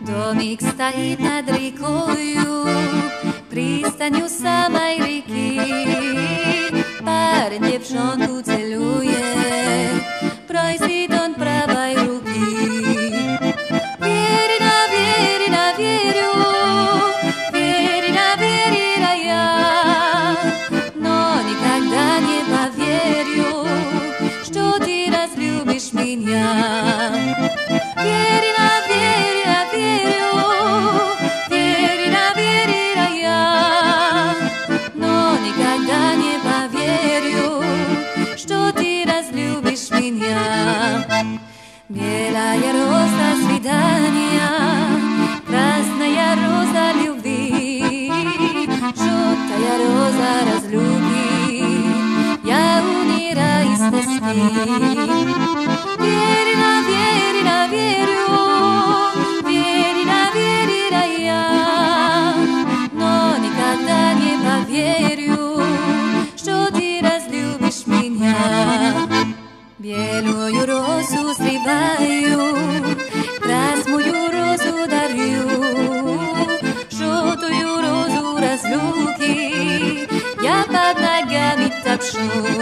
Домик стоит над рекою, пристанью самой реки. Парень девчонку целует, просит он правой руки. Верина, верина, верю, верина, верина я, но никогда не поверю, что ты разлюбишь меня. Белая роза свидания, красная роза любви, желтая роза разлуки, я умираю с тоски. Белую розу срываю, красную розу дарю, желтую розу разлуки я под ногами топчу.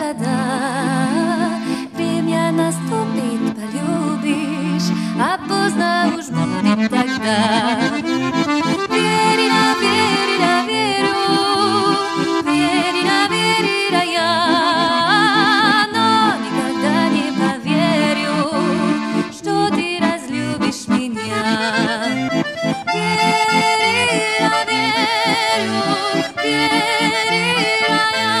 Молода. Время наступит, полюбишь, а поздно уж будет тогда. Верина, верина, верю, верина, верина я, но никогда не поверю, что ты разлюбишь меня. Верина, верю, верина я,